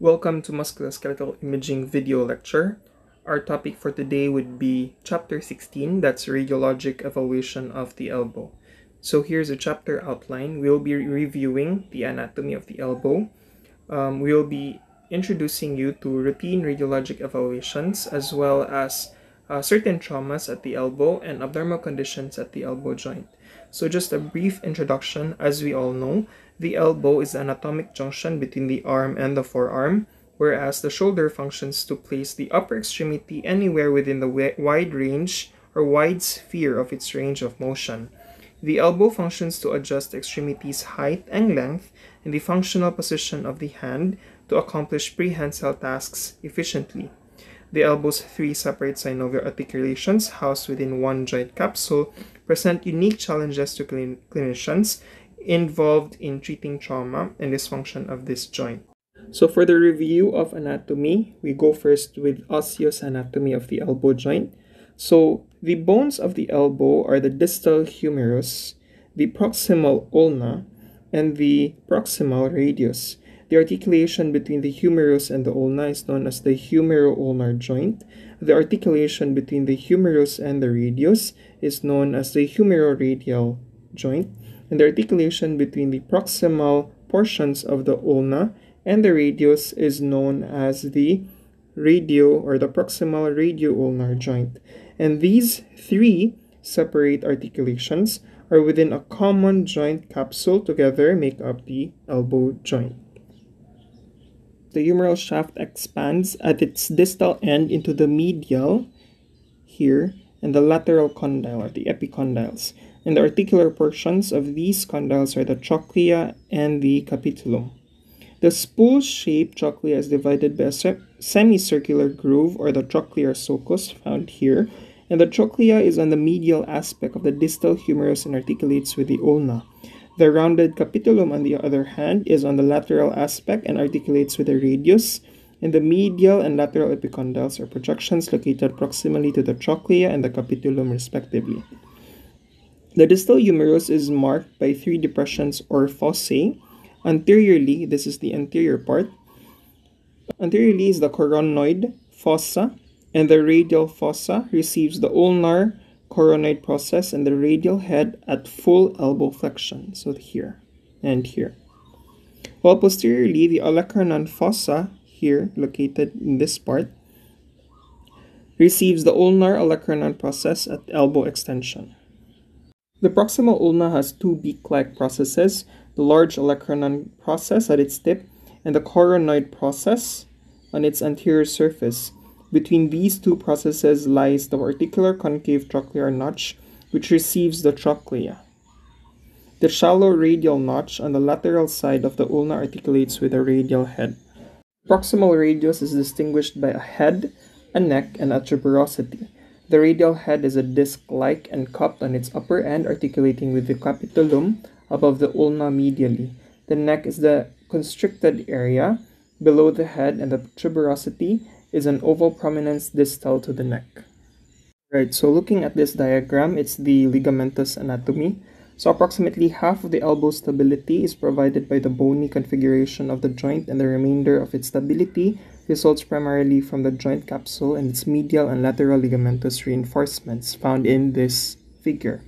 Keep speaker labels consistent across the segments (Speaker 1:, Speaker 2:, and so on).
Speaker 1: Welcome to Musculoskeletal Imaging video lecture. Our topic for today would be chapter 16, that's radiologic evaluation of the elbow. So here's a chapter outline. We'll be reviewing the anatomy of the elbow. Um, we'll be introducing you to routine radiologic evaluations as well as uh, certain traumas at the elbow and abnormal conditions at the elbow joint. So just a brief introduction, as we all know, the elbow is the anatomic junction between the arm and the forearm, whereas the shoulder functions to place the upper extremity anywhere within the wide range or wide sphere of its range of motion. The elbow functions to adjust extremity's height and length and the functional position of the hand to accomplish prehensile tasks efficiently. The elbow's three separate synovial articulations housed within one joint capsule present unique challenges to clinicians involved in treating trauma and dysfunction of this joint. So for the review of anatomy, we go first with osseous anatomy of the elbow joint. So the bones of the elbow are the distal humerus, the proximal ulna, and the proximal radius. The articulation between the humerus and the ulna is known as the humero-ulnar joint. The articulation between the humerus and the radius is known as the humeroradial joint and the articulation between the proximal portions of the ulna and the radius is known as the radio or the proximal radio-ulnar joint. And these three separate articulations are within a common joint capsule together make up the elbow joint. The humeral shaft expands at its distal end into the medial here and the lateral condyle or the epicondyles and the articular portions of these condyles are the trochlea and the capitulum. The spool-shaped trochlea is divided by a se semicircular groove or the trochlear sulcus found here, and the trochlea is on the medial aspect of the distal humerus and articulates with the ulna. The rounded capitulum, on the other hand, is on the lateral aspect and articulates with the radius, and the medial and lateral epicondyles are projections located proximally to the trochlea and the capitulum respectively. The distal humerus is marked by three depressions or fossae. Anteriorly, this is the anterior part. Anteriorly is the coronoid fossa, and the radial fossa receives the ulnar coronoid process and the radial head at full elbow flexion. So here and here. While posteriorly, the olecranon fossa, here located in this part, receives the ulnar olecranon process at elbow extension. The proximal ulna has two beak-like processes, the large olecranon process at its tip and the coronoid process on its anterior surface. Between these two processes lies the articular concave trochlear notch, which receives the trochlea. The shallow radial notch on the lateral side of the ulna articulates with a radial head. Proximal radius is distinguished by a head, a neck, and a tuberosity. The radial head is a disc-like and cupped on its upper end, articulating with the capitulum above the ulna medially. The neck is the constricted area below the head, and the tuberosity is an oval prominence distal to the neck. Right, so looking at this diagram, it's the ligamentous anatomy. So approximately half of the elbow stability is provided by the bony configuration of the joint and the remainder of its stability results primarily from the joint capsule and its medial and lateral ligamentous reinforcements found in this figure.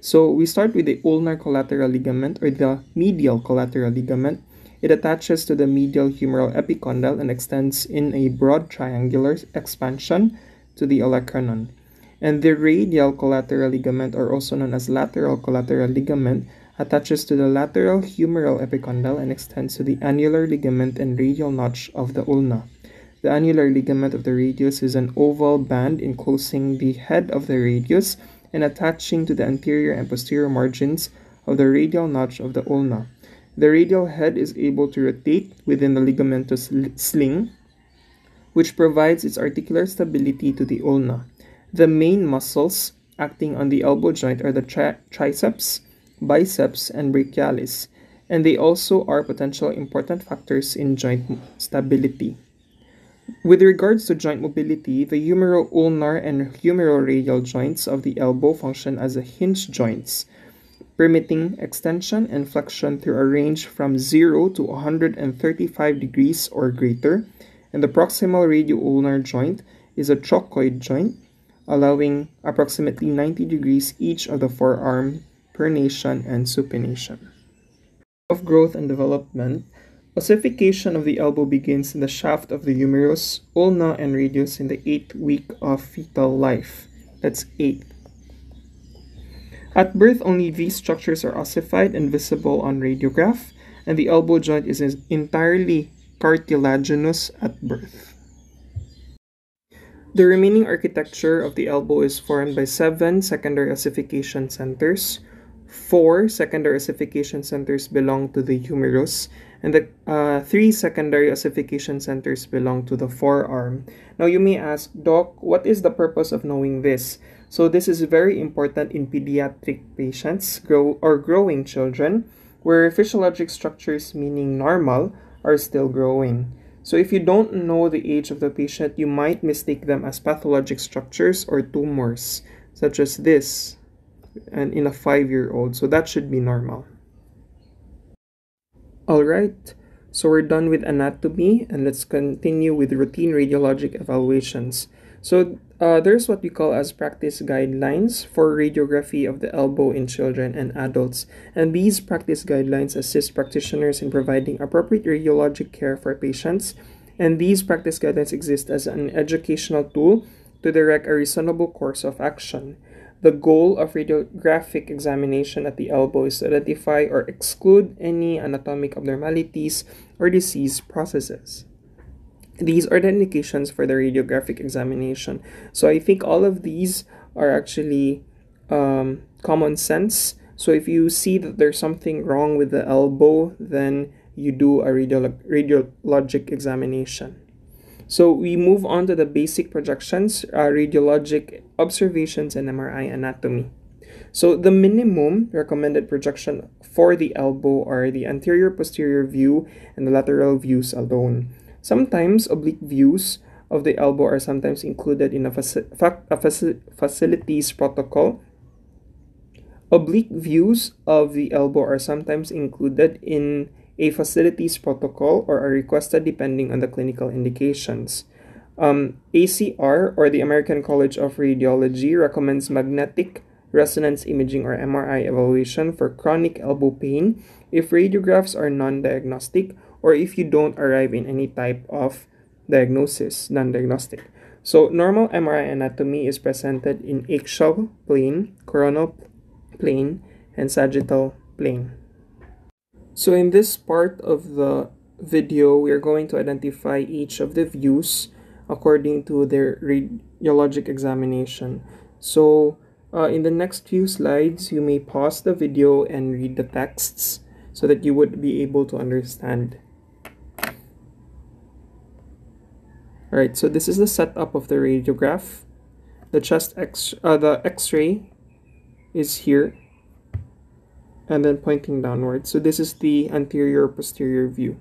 Speaker 1: So we start with the ulnar collateral ligament or the medial collateral ligament. It attaches to the medial humeral epicondyle and extends in a broad triangular expansion to the olecranon. And the radial collateral ligament, or also known as lateral collateral ligament, attaches to the lateral humeral epicondyle and extends to the annular ligament and radial notch of the ulna. The annular ligament of the radius is an oval band enclosing the head of the radius and attaching to the anterior and posterior margins of the radial notch of the ulna. The radial head is able to rotate within the ligamentous sling, which provides its articular stability to the ulna. The main muscles acting on the elbow joint are the tri triceps, biceps, and brachialis, and they also are potential important factors in joint stability. With regards to joint mobility, the humero-ulnar and humero-radial joints of the elbow function as a hinge joints. permitting extension and flexion through a range from 0 to 135 degrees or greater, and the proximal radioulnar joint is a trochoid joint, allowing approximately 90 degrees each of the forearm pronation and supination. Of growth and development, ossification of the elbow begins in the shaft of the humerus, ulna, and radius in the eighth week of fetal life. That's eight. At birth, only these structures are ossified and visible on radiograph, and the elbow joint is entirely cartilaginous at birth. The remaining architecture of the elbow is formed by seven secondary ossification centers. Four secondary ossification centers belong to the humerus, and the uh, three secondary ossification centers belong to the forearm. Now, you may ask, Doc, what is the purpose of knowing this? So this is very important in pediatric patients grow or growing children where physiologic structures meaning normal are still growing. So if you don't know the age of the patient, you might mistake them as pathologic structures or tumors such as this and in a 5-year-old. So that should be normal. All right. So we're done with anatomy and let's continue with routine radiologic evaluations. So uh, there's what we call as practice guidelines for radiography of the elbow in children and adults. And these practice guidelines assist practitioners in providing appropriate radiologic care for patients. And these practice guidelines exist as an educational tool to direct a reasonable course of action. The goal of radiographic examination at the elbow is to identify or exclude any anatomic abnormalities or disease processes. These are the indications for the radiographic examination. So I think all of these are actually um, common sense. So if you see that there's something wrong with the elbow, then you do a radiolo radiologic examination. So we move on to the basic projections, uh, radiologic observations, and MRI anatomy. So the minimum recommended projection for the elbow are the anterior posterior view and the lateral views alone. Sometimes oblique views of the elbow are sometimes included in a, faci a faci facilities protocol. Oblique views of the elbow are sometimes included in a facilities protocol or are requested depending on the clinical indications. Um, ACR, or the American College of Radiology, recommends magnetic resonance imaging or MRI evaluation for chronic elbow pain if radiographs are non diagnostic or if you don't arrive in any type of diagnosis, non-diagnostic. So normal MRI anatomy is presented in axial plane, coronal plane, and sagittal plane. So in this part of the video, we are going to identify each of the views according to their radiologic examination. So uh, in the next few slides, you may pause the video and read the texts so that you would be able to understand Alright, so this is the setup of the radiograph. The chest X, uh, the X-ray is here and then pointing downward. So this is the anterior posterior view.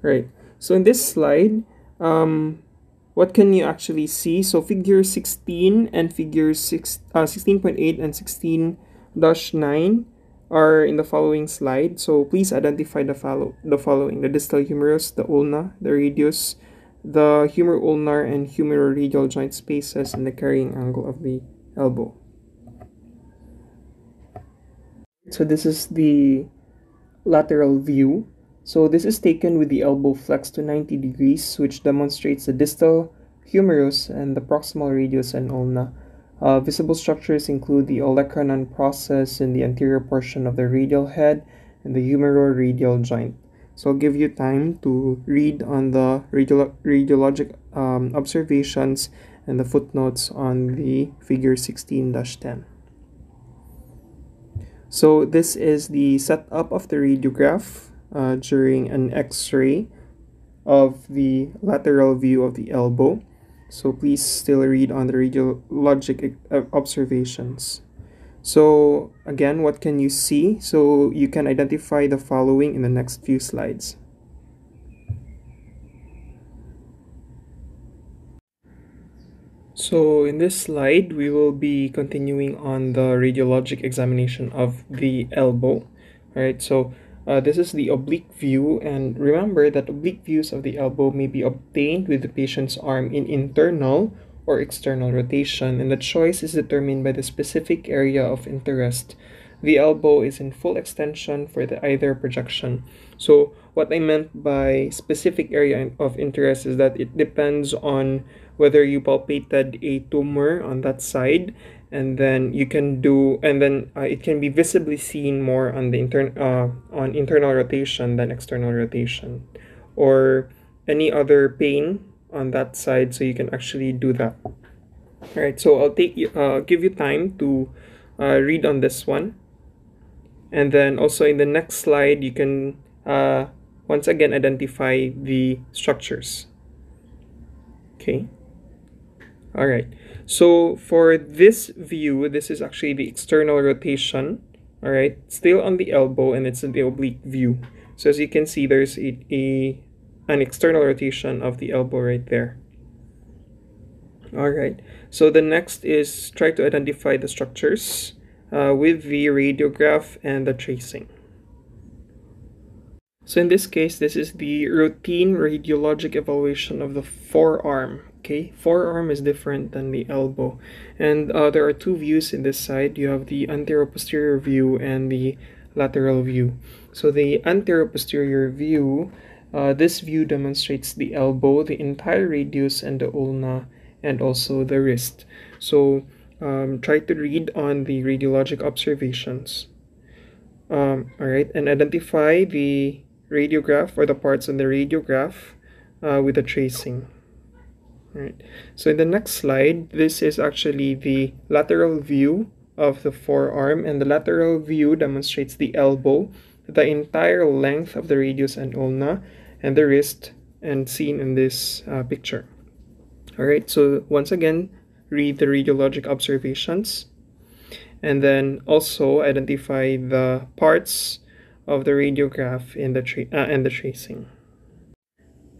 Speaker 1: Right. So in this slide, um, what can you actually see? So figure 16 and figure 6, uh, 16.8 and 16-9 are in the following slide. So please identify the follow the following: the distal humerus, the ulna, the radius, the humero-ulnar and humero-radial joint spaces, and the carrying angle of the elbow. So this is the lateral view. So this is taken with the elbow flexed to 90 degrees, which demonstrates the distal humerus and the proximal radius and ulna. Uh, visible structures include the olecranon process in the anterior portion of the radial head and the humero-radial joint. So I'll give you time to read on the radiolo radiologic um, observations and the footnotes on the figure 16-10. So this is the setup of the radiograph uh, during an x-ray of the lateral view of the elbow. So please still read on the radiologic uh, observations. So again, what can you see? So you can identify the following in the next few slides. So in this slide, we will be continuing on the radiologic examination of the elbow. All right, so uh, this is the oblique view and remember that oblique views of the elbow may be obtained with the patient's arm in internal or external rotation and the choice is determined by the specific area of interest. The elbow is in full extension for the either projection. So what I meant by specific area of interest is that it depends on whether you palpated a tumor on that side and then you can do and then uh, it can be visibly seen more on the intern uh, on internal rotation than external rotation or any other pain on that side so you can actually do that. All right so i'll take you uh, give you time to uh, read on this one. And then also in the next slide you can uh, once again identify the structures. Okay? All right. So for this view, this is actually the external rotation. All right. Still on the elbow and it's in the oblique view. So as you can see, there's a, a an external rotation of the elbow right there. All right. So the next is try to identify the structures uh, with the radiograph and the tracing. So in this case, this is the routine radiologic evaluation of the forearm Okay, forearm is different than the elbow. And uh, there are two views in this side. You have the anterior-posterior view and the lateral view. So the anterior-posterior view, uh, this view demonstrates the elbow, the entire radius, and the ulna, and also the wrist. So um, try to read on the radiologic observations. Um, all right, and identify the radiograph or the parts on the radiograph uh, with the tracing. Right. So in the next slide, this is actually the lateral view of the forearm and the lateral view demonstrates the elbow, the entire length of the radius and ulna, and the wrist and seen in this uh, picture. All right, so once again, read the radiologic observations and then also identify the parts of the radiograph in the, tra- uh, and the tracing.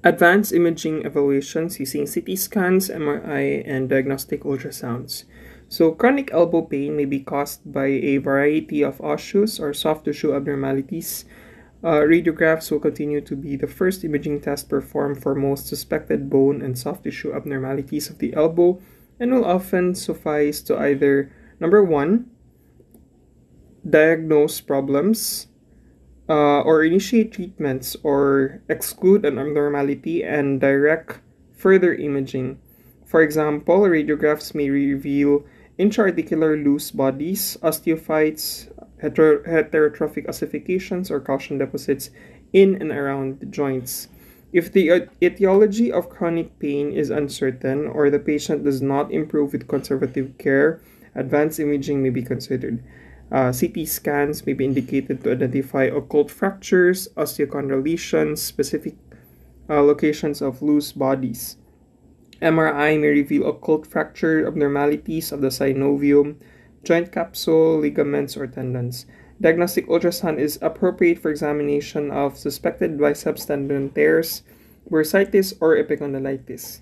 Speaker 1: Advanced imaging evaluations using CT scans, MRI, and diagnostic ultrasounds. So, chronic elbow pain may be caused by a variety of osseous or soft tissue abnormalities. Uh, radiographs will continue to be the first imaging test performed for most suspected bone and soft tissue abnormalities of the elbow and will often suffice to either number one, diagnose problems, uh, or initiate treatments or exclude an abnormality and direct further imaging. For example, radiographs may reveal intraarticular loose bodies, osteophytes, heter- heterotrophic ossifications, or calcium deposits in and around the joints. If the etiology of chronic pain is uncertain or the patient does not improve with conservative care, advanced imaging may be considered. Uh, CT scans may be indicated to identify occult fractures, osteochondral lesions, specific uh, locations of loose bodies. MRI may reveal occult fracture abnormalities of the synovium, joint capsule, ligaments, or tendons. Diagnostic ultrasound is appropriate for examination of suspected biceps tendon tears, bursitis, or epicondylitis.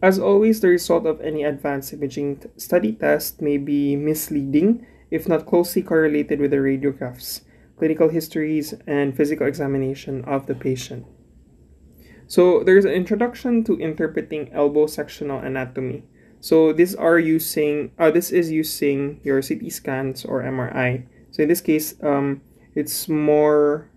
Speaker 1: As always, the result of any advanced imaging study test may be misleading if not closely correlated with the radiographs, clinical histories, and physical examination of the patient. So there's an introduction to interpreting elbow sectional anatomy. So these are using uh, this is using your CT scans or MRI. So in this case, um, it's more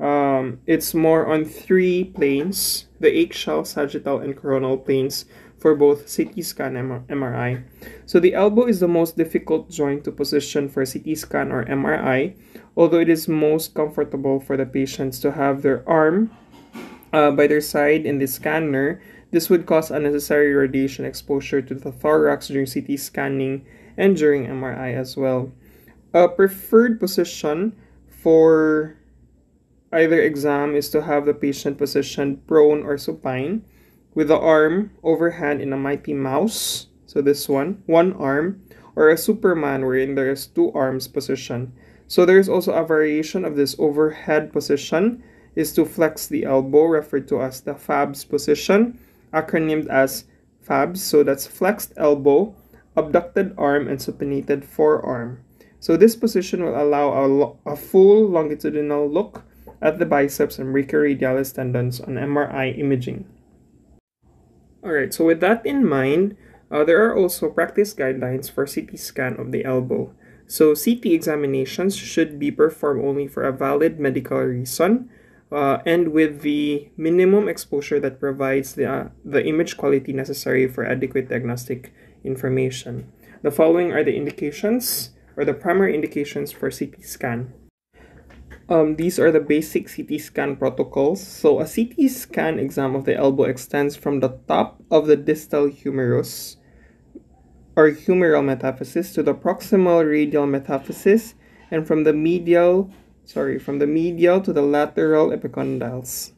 Speaker 1: um, it's more on three planes: the axial, sagittal, and coronal planes for both CT scan and MRI. So the elbow is the most difficult joint to position for CT scan or MRI, although it is most comfortable for the patients to have their arm uh, by their side in the scanner. This would cause unnecessary radiation exposure to the thorax during CT scanning and during MRI as well. A preferred position for either exam is to have the patient positioned prone or supine with the arm overhand in a mighty mouse. So this one, one arm, or a Superman wherein there is two arms position. So there is also a variation of this overhead position is to flex the elbow referred to as the FABS position, acronymed as FABs, so that's flexed elbow, abducted arm, and supinated forearm. So this position will allow a, a full longitudinal look at the biceps and brachioradialis tendons on MRI imaging. Alright, so with that in mind, uh, there are also practice guidelines for CT scan of the elbow. So CT examinations should be performed only for a valid medical reason uh, and with the minimum exposure that provides the, uh, the image quality necessary for adequate diagnostic information. The following are the indications or the primary indications for CT scan. Um, these are the basic CT scan protocols. So a CT scan exam of the elbow extends from the top of the distal humerus or humeral metaphysis to the proximal radial metaphysis and from the medial sorry from the medial to the lateral epicondyles.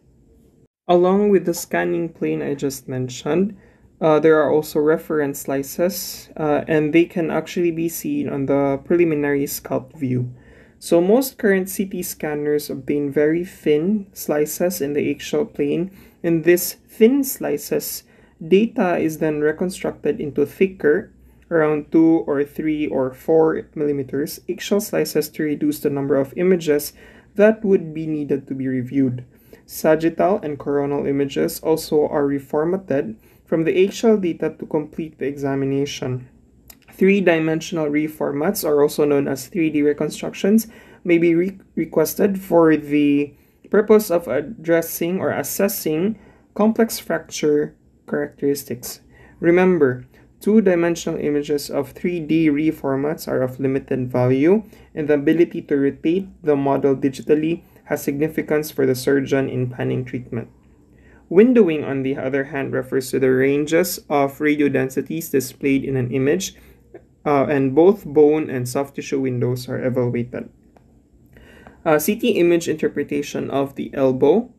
Speaker 1: Along with the scanning plane I just mentioned, uh, there are also reference slices uh, and they can actually be seen on the preliminary scout view. So most current CT scanners obtain very thin slices in the axial plane. In this thin slices, data is then reconstructed into thicker, around 2 or 3 or 4 millimeters, axial slices to reduce the number of images that would be needed to be reviewed. Sagittal and coronal images also are reformatted from the axial data to complete the examination. Three-dimensional reformats are also known as 3D reconstructions may be re requested for the purpose of addressing or assessing complex fracture characteristics. Remember, two-dimensional images of 3D reformats are of limited value, and the ability to rotate the model digitally has significance for the surgeon in planning treatment. Windowing, on the other hand, refers to the ranges of radio densities displayed in an image uh, and both bone and soft tissue windows are evaluated. Uh, CT image interpretation of the elbow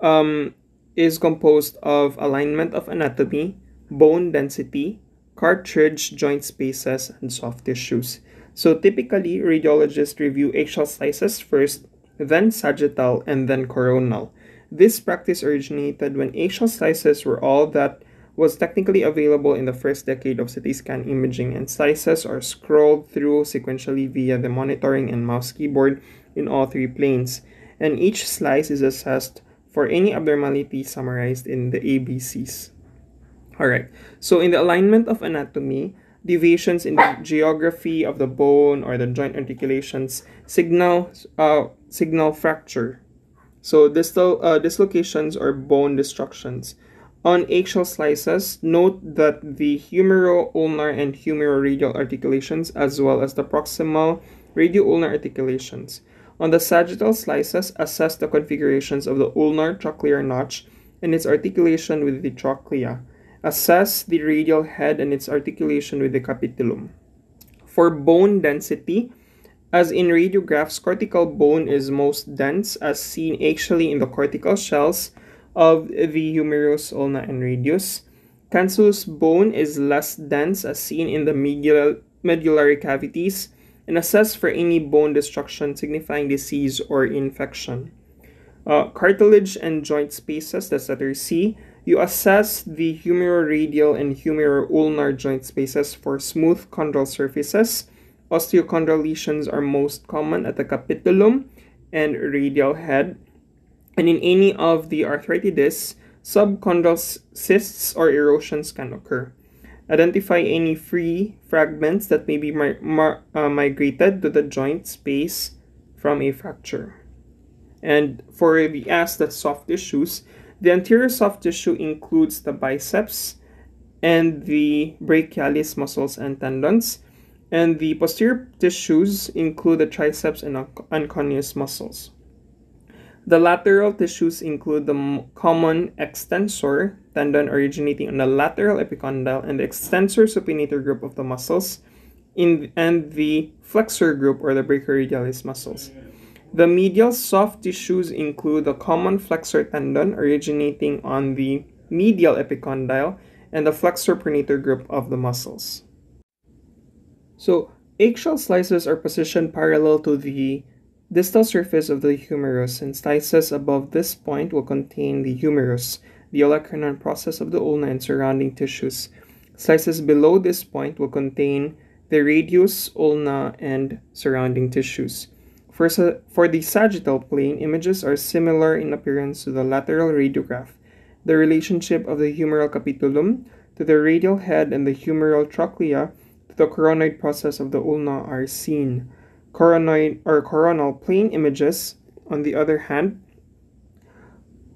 Speaker 1: um, is composed of alignment of anatomy, bone density, cartilage joint spaces, and soft tissues. So typically, radiologists review axial slices first, then sagittal, and then coronal. This practice originated when axial slices were all that was technically available in the first decade of CT scan imaging, and slices are scrolled through sequentially via the monitoring and mouse keyboard in all three planes, and each slice is assessed for any abnormality summarized in the ABCs. Alright, so in the alignment of anatomy, deviations in the geography of the bone or the joint articulations signal uh, signal fracture. So distal uh, dislocations or bone destructions. On axial slices, note that the humero-ulnar and humero-radial articulations as well as the proximal radio-ulnar articulations. On the sagittal slices, assess the configurations of the ulnar trochlear notch and its articulation with the trochlea. Assess the radial head and its articulation with the capitulum. For bone density, as in radiographs, cortical bone is most dense as seen axially in the cortical shells of the humerus, ulna, and radius. Cancellous bone is less dense as seen in the medullary cavities and assess for any bone destruction signifying disease or infection. Uh, cartilage and joint spaces, that's letter C, you assess the humeroradial and humero-ulnar joint spaces for smooth chondral surfaces. Osteochondral lesions are most common at the capitulum and radial head, and in any of the arthritis, subchondral cysts or erosions can occur. Identify any free fragments that may be uh, migrated to the joint space from a fracture. And for the S, that's soft tissues, the anterior soft tissue includes the biceps and the brachialis muscles and tendons, and the posterior tissues include the triceps and anconeus muscles. The lateral tissues include the common extensor tendon originating on the lateral epicondyle and the extensor supinator group of the muscles in, and the flexor group or the brachioradialis muscles. The medial soft tissues include the common flexor tendon originating on the medial epicondyle and the flexor pronator group of the muscles. So, axial slices are positioned parallel to the distal surface of the humerus and slices above this point will contain the humerus. the olecranon process of the ulna and surrounding tissues. Slices below this point will contain the radius, ulna, and surrounding tissues. For, for the sagittal plane, images are similar in appearance to the lateral radiograph. The relationship of the humeral capitulum to the radial head and the humeral trochlea to the coronoid process of the ulna are seen. Coronoid or coronal plane images, on the other hand,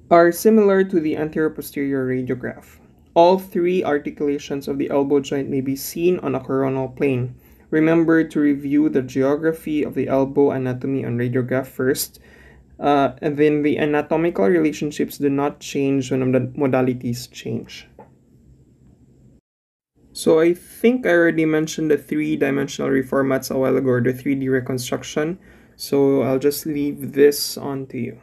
Speaker 1: are similar to the anterior-posterior radiograph. All three articulations of the elbow joint may be seen on a coronal plane. Remember to review the geography of the elbow anatomy on radiograph first, uh, and then the anatomical relationships do not change when the modalities change. So I think I already mentioned the three-dimensional reformats a while ago, or the 3D reconstruction. So I'll just leave this on to you.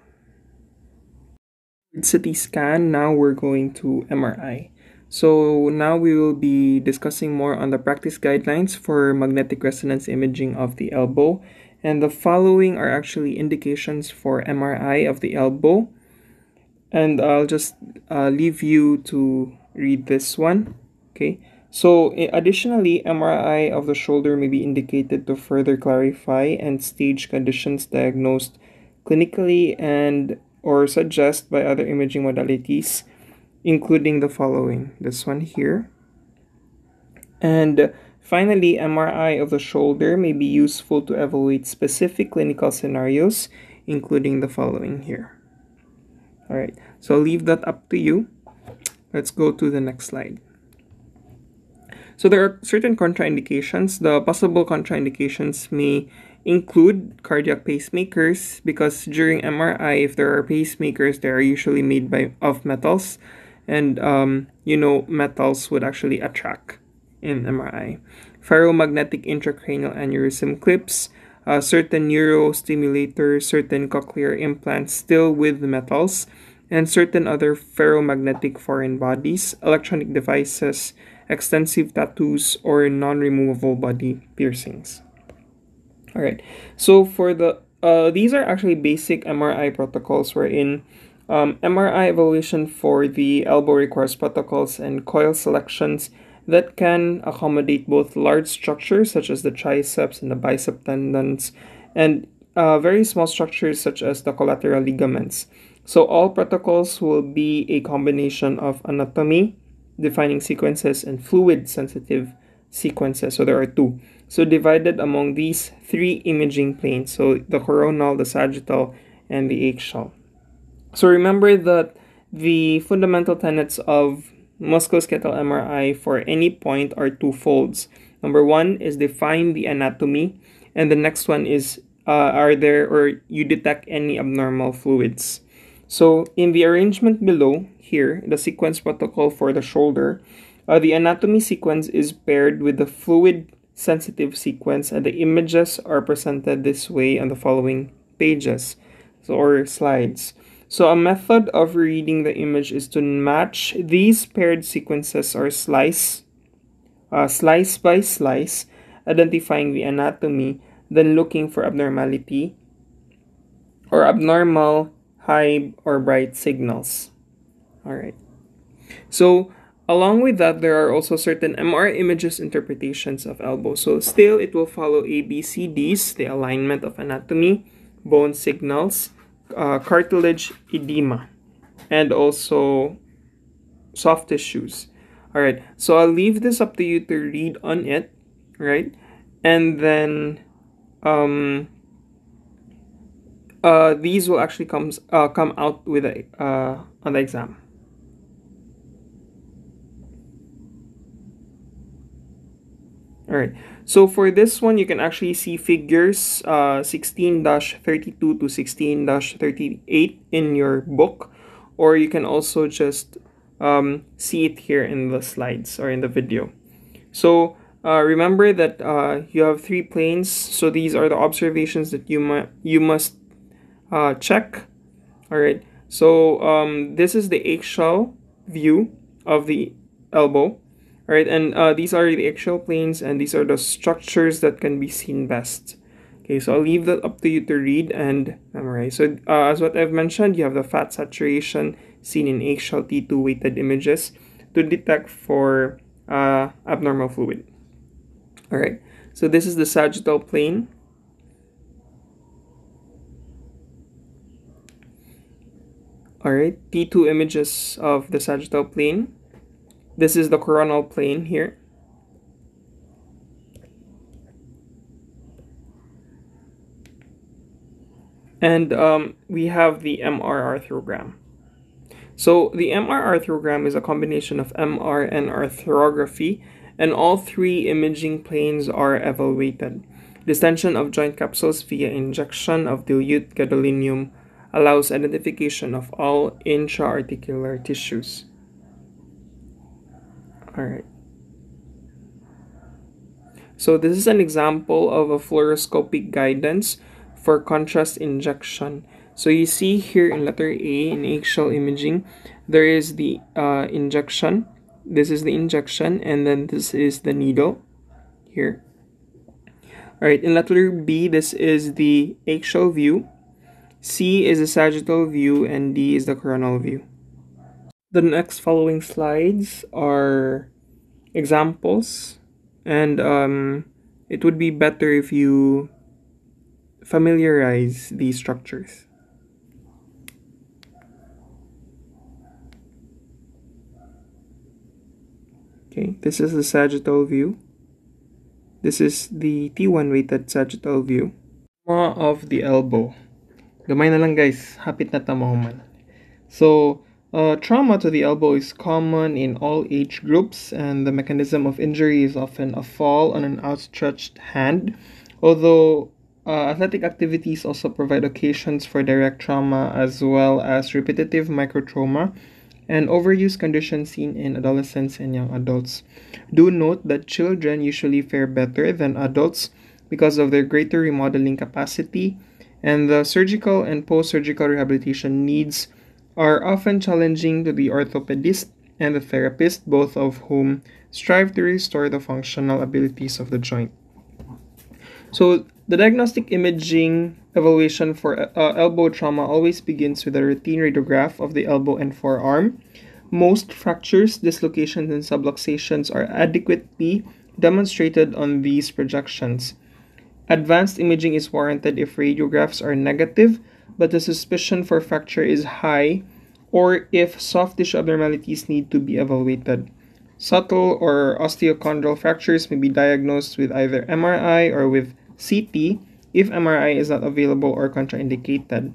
Speaker 1: CT scan, now we're going to MRI. So now we will be discussing more on the practice guidelines for magnetic resonance imaging of the elbow. And the following are actually indications for MRI of the elbow. And I'll just uh, leave you to read this one. Okay. So additionally, MRI of the shoulder may be indicated to further clarify and stage conditions diagnosed clinically and or suggest by other imaging modalities including the following. This one here. And finally mri of the shoulder may be useful to evaluate specific clinical scenarios including the following here. All right. So i'll leave that up to you. Let's go to the next slide so there are certain contraindications the possible contraindications may include cardiac pacemakers because during MRI, if there are pacemakers, they are usually made by of metals and um, you know metals would actually attract in MRI. Ferromagnetic intracranial aneurysm clips, uh, certain neurostimulators, certain cochlear implants still with metals, and certain other ferromagnetic foreign bodies, electronic devices, extensive tattoos, or non-removable body piercings. All right, so for the uh, these are actually basic MRI protocols wherein um, MRI evaluation for the elbow requires protocols and coil selections that can accommodate both large structures such as the triceps and the bicep tendons and uh, very small structures such as the collateral ligaments. So all protocols will be a combination of anatomy, defining sequences, and fluid sensitive sequences. So there are two. So divided among these three imaging planes. So the coronal, the sagittal, and the axial. So remember that the fundamental tenets of musculoskeletal MRI for any point are two folds. Number one is define the anatomy, and the next one is uh, are there or you detect any abnormal fluids. So in the arrangement below here, the sequence protocol for the shoulder, uh, the anatomy sequence is paired with the fluid sensitive sequence, and the images are presented this way on the following pages or slides. So a method of reading the image is to match these paired sequences or slice, uh, slice by slice, identifying the anatomy, then looking for abnormality or abnormal high or bright signals. All right. So along with that, there are also certain MR images interpretations of elbow. So still, it will follow ABCDs, the alignment of anatomy, bone signals, uh, cartilage edema and also soft tissues. All right, so I'll leave this up to you to read on it, right? And then um, uh, these will actually comes uh, come out with a uh, on the exam. All right. So for this one, you can actually see figures 16-32 uh, to 16-38 in your book, or you can also just um, see it here in the slides or in the video. So uh, remember that uh, you have three planes. So these are the observations that you, mu you must uh, check. All right. So um, this is the axial view of the elbow. Alright, and uh, these are the axial planes and these are the structures that can be seen best. Okay, so I'll leave that up to you to read and memorize. So uh, as what I've mentioned, you have the fat saturation, seen in axial T2 weighted images to detect for uh, abnormal fluid. All right, so this is the sagittal plane. All right, T2 images of the sagittal plane. This is the coronal plane here. And um, we have the MR arthrogram. So the MR arthrogram is a combination of MR and arthrography, and all three imaging planes are evaluated. Distension of joint capsules via injection of dilute gadolinium allows identification of all intra-articular tissues. Alright. So this is an example of a fluoroscopic guidance for contrast injection. So you see here in letter A in axial imaging, there is the uh, injection. This is the injection and then this is the needle here. Alright, in letter B, this is the axial view. C is the sagittal view and D is the coronal view. The next following slides are examples and um, it would be better if you familiarize these structures. Okay, this is the sagittal view. This is the T1 weighted sagittal view. Of the elbow. Gamay na lang guys, hapit na tamahuman. So, uh, trauma to the elbow is common in all age groups and the mechanism of injury is often a fall on an outstretched hand. Although uh, athletic activities also provide occasions for direct trauma as well as repetitive microtrauma and overuse conditions seen in adolescents and young adults. Do note that children usually fare better than adults because of their greater remodeling capacity, and the surgical and post surgical rehabilitation needs are often challenging to the orthopedist and the therapist, both of whom strive to restore the functional abilities of the joint. So, the diagnostic imaging evaluation for uh, elbow trauma always begins with a routine radiograph of the elbow and forearm. Most fractures, dislocations, and subluxations are adequately demonstrated on these projections. Advanced imaging is warranted if radiographs are negative, but the suspicion for fracture is high or if soft tissue abnormalities need to be evaluated. Subtle or osteochondral fractures may be diagnosed with either MRI or with CT if MRI is not available or contraindicated.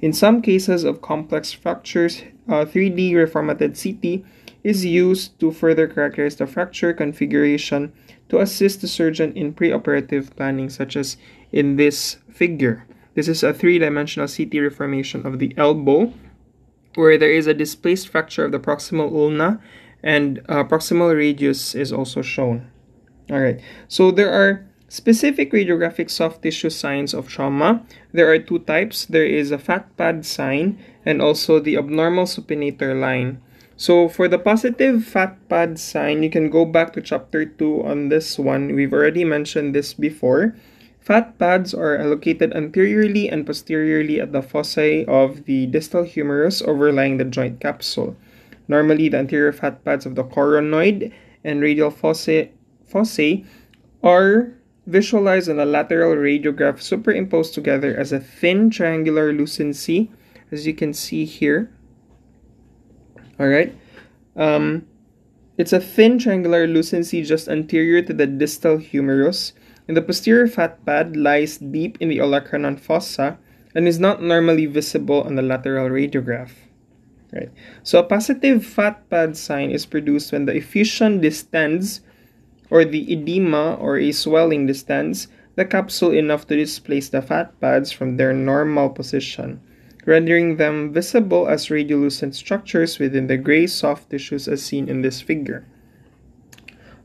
Speaker 1: In some cases of complex fractures, uh, 3D reformatted CT is used to further characterize the fracture configuration to assist the surgeon in preoperative planning, such as in this figure. This is a three-dimensional CT reformation of the elbow, where there is a displaced fracture of the proximal ulna and uh, proximal radius is also shown. All right, so there are Specific radiographic soft tissue signs of trauma. There are two types. There is a fat pad sign and also the abnormal supinator line. So for the positive fat pad sign, you can go back to chapter 2 on this one. We've already mentioned this before. Fat pads are located anteriorly and posteriorly at the fossae of the distal humerus overlying the joint capsule. Normally, the anterior fat pads of the coronoid and radial fossae, fossae are visualized on a lateral radiograph superimposed together as a thin triangular lucency, as you can see here. All right. Um, it's a thin triangular lucency just anterior to the distal humerus, and the posterior fat pad lies deep in the olecranon fossa and is not normally visible on the lateral radiograph. Right. So a positive fat pad sign is produced when the effusion distends or the edema or a swelling distends the capsule enough to displace the fat pads from their normal position, rendering them visible as radiolucent structures within the gray soft tissues as seen in this figure.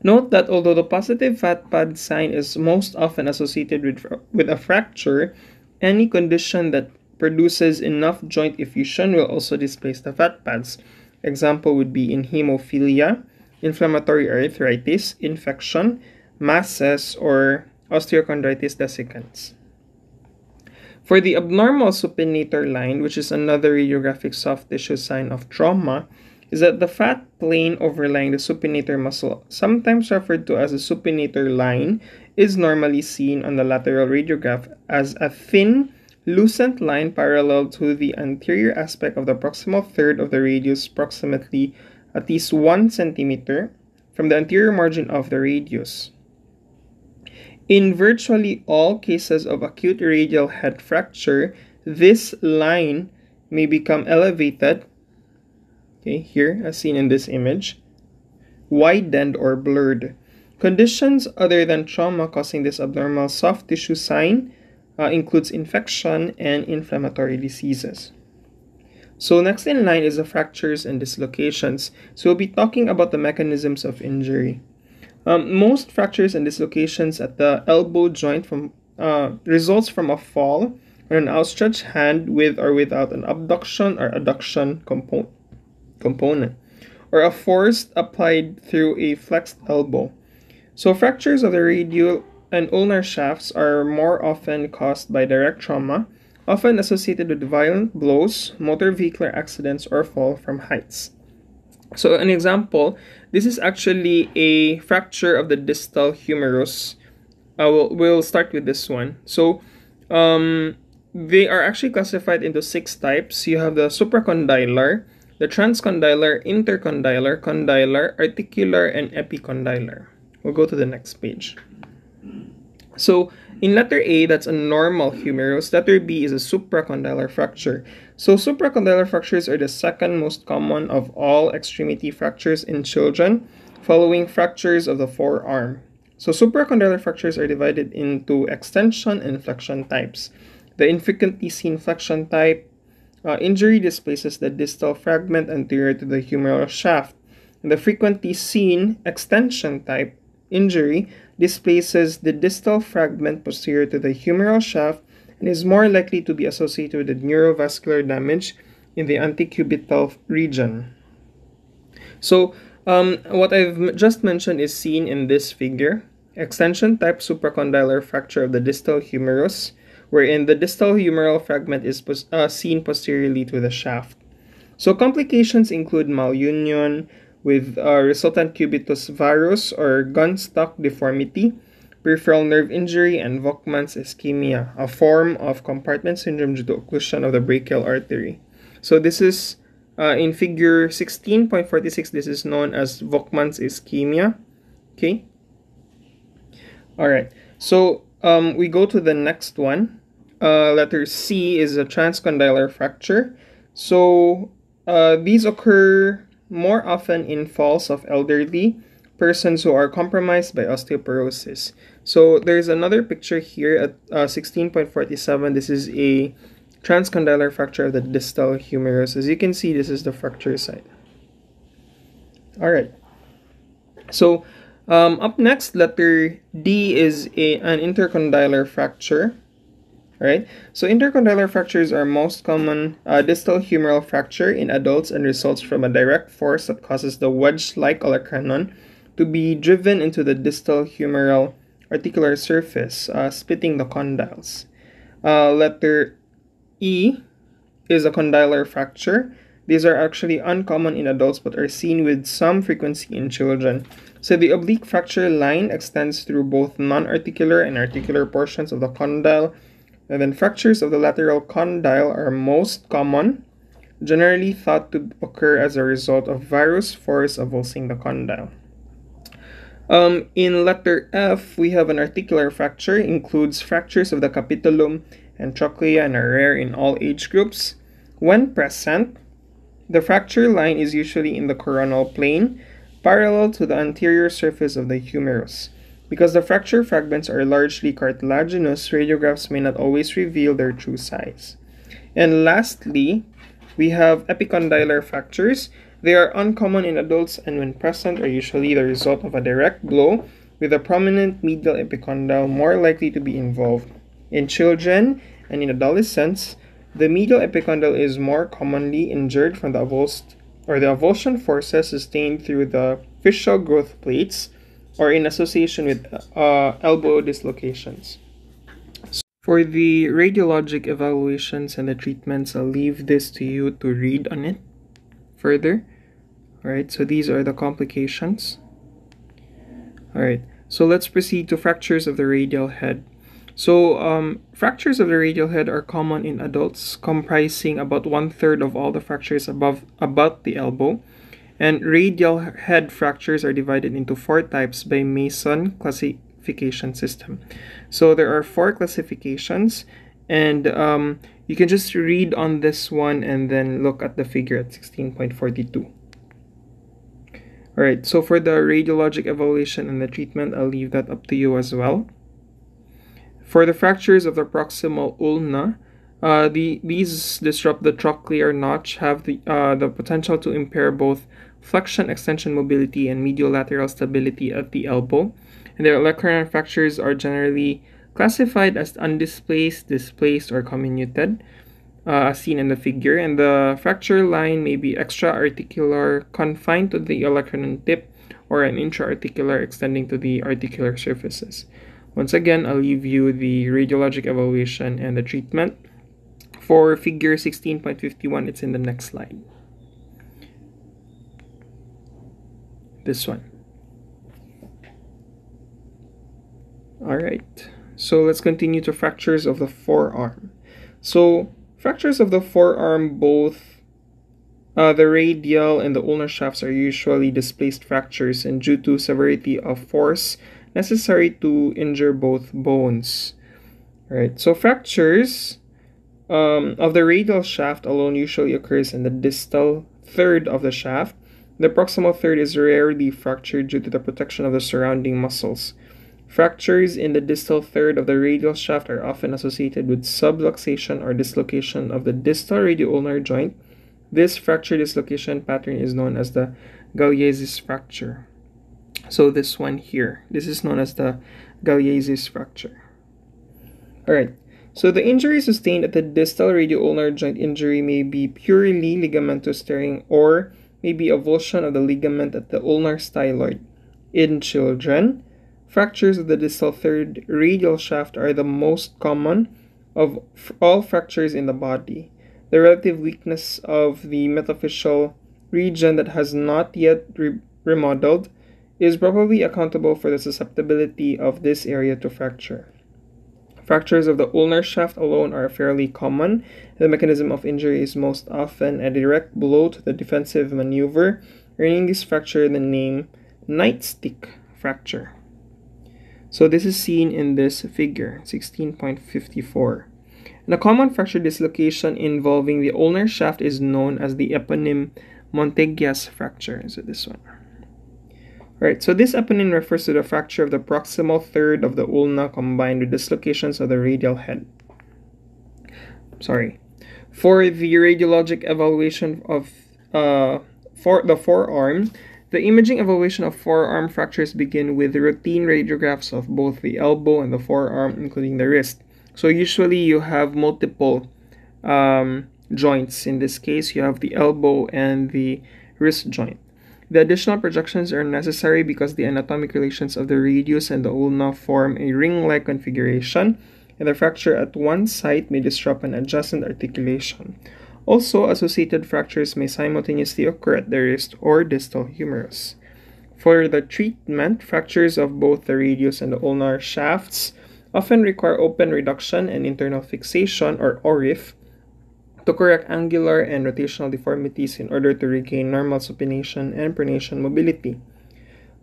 Speaker 1: Note that although the positive fat pad sign is most often associated with, with a fracture, any condition that produces enough joint effusion will also displace the fat pads. Example would be in hemophilia, inflammatory arthritis, infection, masses, or osteochondritis dissecans. For the abnormal supinator line, which is another radiographic soft tissue sign of trauma, is that the fat plane overlying the supinator muscle, sometimes referred to as the supinator line, is normally seen on the lateral radiograph as a thin, lucent line parallel to the anterior aspect of the proximal third of the radius approximately at least 1 centimeter from the anterior margin of the radius. In virtually all cases of acute radial head fracture, this line may become elevated, okay, here as seen in this image, widened or blurred. Conditions other than trauma causing this abnormal soft tissue sign uh, includes infection and inflammatory diseases. So next in line is the fractures and dislocations. So we'll be talking about the mechanisms of injury. Um, most fractures and dislocations at the elbow joint from uh, results from a fall on an outstretched hand with or without an abduction or adduction compo component, or a force applied through a flexed elbow. So fractures of the radial and ulnar shafts are more often caused by direct trauma, often associated with violent blows, motor vehicular accidents, or fall from heights. So an example, this is actually a fracture of the distal humerus. I will we'll start with this one. So um, they are actually classified into six types. You have the supracondylar, the transcondylar, intercondylar, condylar, articular, and epicondylar. We'll go to the next page. So in letter A, that's a normal humerus. Letter B is a supracondylar fracture. So supracondylar fractures are the second most common of all extremity fractures in children, following fractures of the forearm. So supracondylar fractures are divided into extension and flexion types. The infrequently seen flexion type uh, injury displaces the distal fragment anterior to the humeral shaft. And the frequently seen extension type injury displaces the distal fragment posterior to the humeral shaft and is more likely to be associated with neurovascular damage in the antecubital region. So, um, what I've just mentioned is seen in this figure. Extension type supracondylar fracture of the distal humerus, wherein the distal humeral fragment is pos uh, seen posteriorly to the shaft. So complications include malunion, with uh, resultant cubitus varus or gunstock deformity, peripheral nerve injury, and Volkmann's ischemia, a form of compartment syndrome due to occlusion of the brachial artery. So this is uh, in figure 16.46, this is known as Volkmann's ischemia. Okay. All right. So um, we go to the next one. Uh, letter C is a transcondylar fracture. So uh, these occur more often in falls of elderly persons who are compromised by osteoporosis. So there's another picture here at uh, 16.47. This is a transcondylar fracture of the distal humerus. As you can see, this is the fracture site. All right. So um, up next, letter D is a, an intercondylar fracture right? So intercondylar fractures are most common uh, distal humeral fracture in adults and results from a direct force that causes the wedge-like olecranon to be driven into the distal humeral articular surface, uh, splitting the condyles. Uh, letter E is a condylar fracture. These are actually uncommon in adults but are seen with some frequency in children. So the oblique fracture line extends through both non-articular and articular portions of the condyle and then fractures of the lateral condyle are most common, generally thought to occur as a result of varus force avulsing the condyle. Um, in letter F, we have an articular fracture, includes fractures of the capitulum and trochlea and are rare in all age groups. When present, the fracture line is usually in the coronal plane, parallel to the anterior surface of the humerus. Because the fracture fragments are largely cartilaginous, radiographs may not always reveal their true size. And lastly, we have epicondylar fractures. They are uncommon in adults and when present are usually the result of a direct blow with a prominent medial epicondyle more likely to be involved. In children and in adolescents, the medial epicondyle is more commonly injured from the avulsed or the avulsion forces sustained through the physeal growth plates or in association with uh, elbow dislocations. So For the radiologic evaluations and the treatments, I'll leave this to you to read on it further. Alright, so these are the complications. Alright, so let's proceed to fractures of the radial head. So, um, fractures of the radial head are common in adults, comprising about one third of all the fractures above about the elbow. And radial head fractures are divided into four types by Mason classification system. So there are four classifications, and um, you can just read on this one and then look at the figure at 16.42. Alright, so for the radiologic evaluation and the treatment, I'll leave that up to you as well. For the fractures of the proximal ulna, uh, the, these disrupt the trochlear notch, have the, uh, the potential to impair both flexion, extension mobility, and medial lateral stability at the elbow. And the olecranon fractures are generally classified as undisplaced, displaced, or comminuted, uh, as seen in the figure. And the fracture line may be extra-articular, confined to the olecranon tip, or an intra-articular extending to the articular surfaces. Once again, I'll leave you the radiologic evaluation and the treatment. For figure 16.51, it's in the next slide. This one. Alright, so let's continue to fractures of the forearm. So, fractures of the forearm, both uh, the radial and the ulnar shafts are usually displaced fractures and due to severity of force necessary to injure both bones. Right, so fractures um, of the radial shaft alone usually occurs in the distal third of the shaft. The proximal third is rarely fractured due to the protection of the surrounding muscles. Fractures in the distal third of the radial shaft are often associated with subluxation or dislocation of the distal radioulnar joint. This fracture dislocation pattern is known as the Galeazzi fracture. So this one here, this is known as the Galeazzi fracture. Alright, so the injury sustained at the distal radioulnar joint injury may be purely ligamentous tearing or may be avulsion of the ligament at the ulnar styloid. In children, Fractures of the distal third radial shaft are the most common of all fractures in the body. The relative weakness of the metaphyseal region that has not yet re remodeled is probably accountable for the susceptibility of this area to fracture. Fractures of the ulnar shaft alone are fairly common. The mechanism of injury is most often a direct blow to the defensive maneuver, earning this fracture the name nightstick fracture. So this is seen in this figure, 16.54. And a common fracture dislocation involving the ulnar shaft is known as the eponym Monteggia's fracture. So this one. Alright, so this eponym refers to the fracture of the proximal third of the ulna combined with dislocations of the radial head. Sorry. For the radiologic evaluation of uh, for the forearm, the imaging evaluation of forearm fractures begin with routine radiographs of both the elbow and the forearm, including the wrist. So usually you have multiple um, joints. In this case, you have the elbow and the wrist joint. The additional projections are necessary because the anatomic relations of the radius and the ulna form a ring-like configuration, and the fracture at one site may disrupt an adjacent articulation. Also, associated fractures may simultaneously occur at the wrist or distal humerus. For the treatment, fractures of both the radius and the ulnar shafts often require open reduction and internal fixation or ORIF to correct angular and rotational deformities in order to regain normal supination and pronation mobility.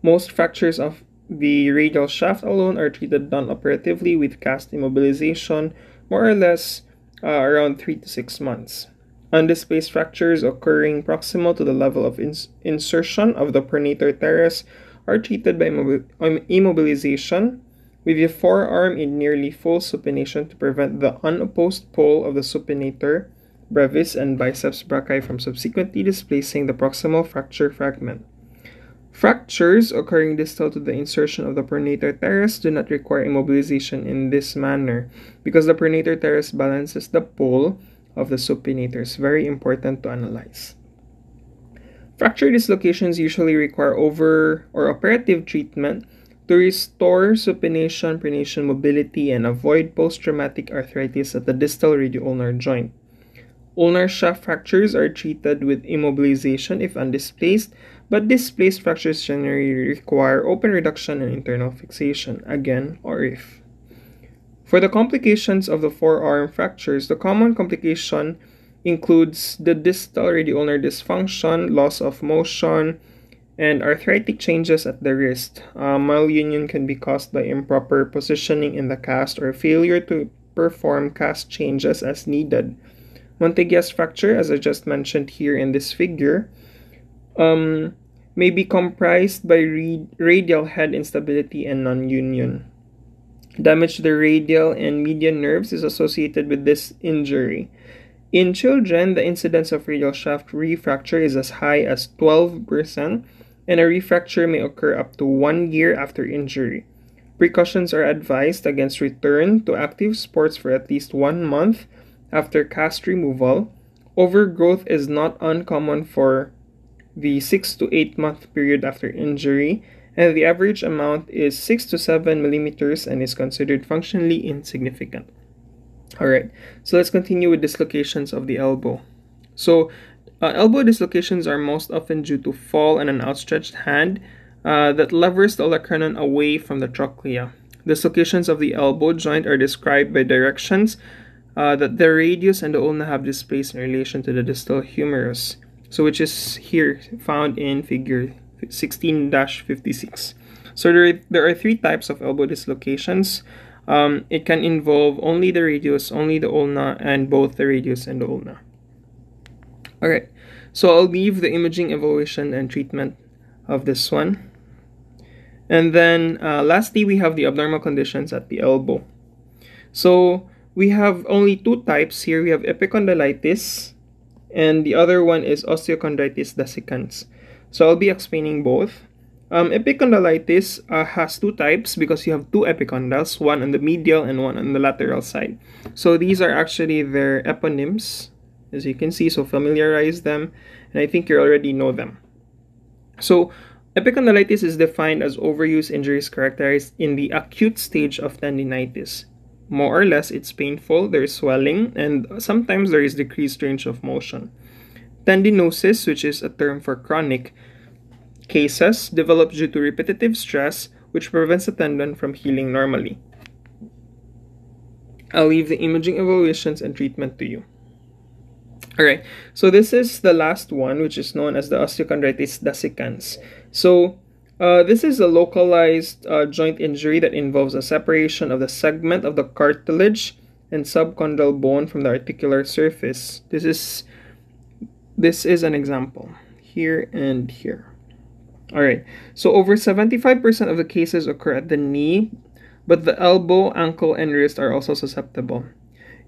Speaker 1: Most fractures of the radial shaft alone are treated non-operatively with cast immobilization more or less uh, around 3 to 6 months. Undisplaced fractures occurring proximal to the level of ins insertion of the pronator teres are treated by immobilization with the forearm in nearly full supination to prevent the unopposed pull of the supinator brevis and biceps brachii from subsequently displacing the proximal fracture fragment. Fractures occurring distal to the insertion of the pronator teres do not require immobilization in this manner because the pronator teres balances the pull of the supinators. Very important to analyze. Fracture dislocations usually require over or operative treatment to restore supination, pronation mobility, and avoid post-traumatic arthritis at the distal radioulnar joint. Ulnar shaft fractures are treated with immobilization if undisplaced, but displaced fractures generally require open reduction and internal fixation, again, ORIF. For the complications of the forearm fractures, the common complication includes the distal radioulnar dysfunction, loss of motion, and arthritic changes at the wrist. Uh, malunion can be caused by improper positioning in the cast or failure to perform cast changes as needed. Monteggia's fracture, as I just mentioned here in this figure, um, may be comprised by radial head instability and non-union. Damage to the radial and median nerves is associated with this injury. In children, the incidence of radial shaft refracture is as high as 12%, and a refracture may occur up to one year after injury. Precautions are advised against return to active sports for at least one month after cast removal. Overgrowth is not uncommon for the 6 to 8 month period after injury, and the average amount is 6 to 7 millimeters and is considered functionally insignificant. Alright, so let's continue with dislocations of the elbow. So, uh, elbow dislocations are most often due to fall and an outstretched hand uh, that levers the olecranon away from the trochlea. Dislocations of the elbow joint are described by directions uh, that the radius and the ulna have displaced in relation to the distal humerus, so which is here found in figure 16-56. So there, there are three types of elbow dislocations. Um, it can involve only the radius, only the ulna, and both the radius and the ulna. Alright, so I'll leave the imaging evaluation and treatment of this one. And then uh, lastly, we have the abnormal conditions at the elbow. So we have only two types here. We have epicondylitis and the other one is osteochondritis dissecans. So I'll be explaining both. Um, epicondylitis uh, has two types because you have two epicondyles, one on the medial and one on the lateral side. So these are actually their eponyms as you can see so familiarize them and I think you already know them so epicondylitis is defined as overuse injuries characterized in the acute stage of tendinitis more or less it's painful there's swelling and sometimes there is decreased range of motion tendinosis which is a term for chronic cases develop due to repetitive stress which prevents the tendon from healing normally I'll leave the imaging evaluations and treatment to you. Alright, so this is the last one, which is known as the osteochondritis dissecans. So, uh, this is a localized uh, joint injury that involves a separation of the segment of the cartilage and subchondral bone from the articular surface. This is this is an example here and here. All right. So over 75% of the cases occur at the knee, but the elbow, ankle, and wrist are also susceptible.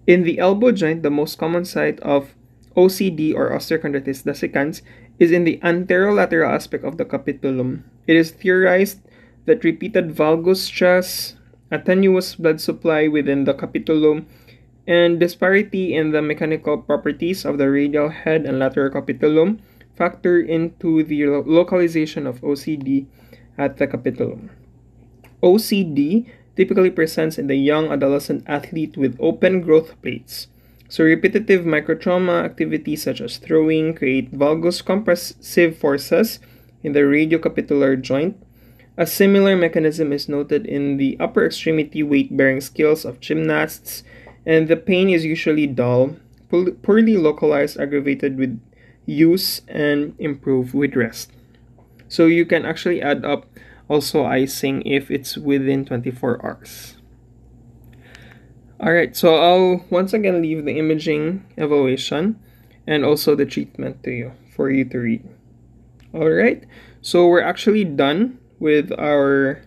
Speaker 1: In the elbow joint, the most common site of OCD or osteochondritis dissecans is in the anterolateral aspect of the capitulum. It is theorized that repeated valgus stress, a tenuous blood supply within the capitulum, and disparity in the mechanical properties of the radial head and lateral capitulum factor into the lo localization of OCD at the capitulum. OCD typically presents in the young adolescent athlete with open growth plates. So repetitive microtrauma activities such as throwing create valgus compressive forces in the radiocapitular joint. A similar mechanism is noted in the upper extremity weight-bearing skills of gymnasts, and the pain is usually dull, poorly localized, aggravated with use, and improved with rest. So you can actually add up also icing if it's within 24 hours. Alright, so I'll once again leave the imaging evaluation and also the treatment to you for you to read. Alright, so we're actually done with our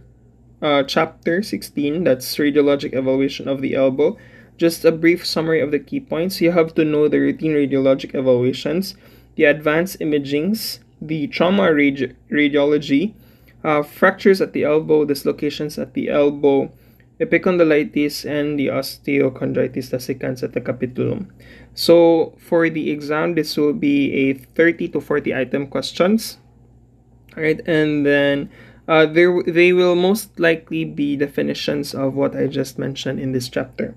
Speaker 1: uh, chapter 16, that's radiologic evaluation of the elbow. Just a brief summary of the key points. You have to know the routine radiologic evaluations, the advanced imagings, the trauma radi radiology, uh, fractures at the elbow, dislocations at the elbow, epicondylitis, and the osteochondritis dissecans at the capitulum. So for the exam, this will be a 30 to 40 item questions. Alright, and then uh, there they will most likely be definitions of what I just mentioned in this chapter.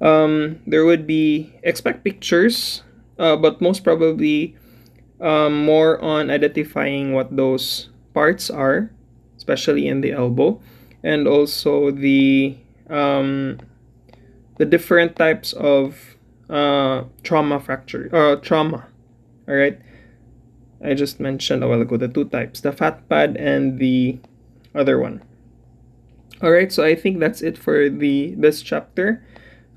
Speaker 1: Um, there would be expect pictures, uh, but most probably um, more on identifying what those parts are, especially in the elbow, and also the um, the different types of uh, trauma fracture uh, trauma. All right. I just mentioned a while ago the two types, the fat pad and the other one. All right, so I think that's it for the this chapter.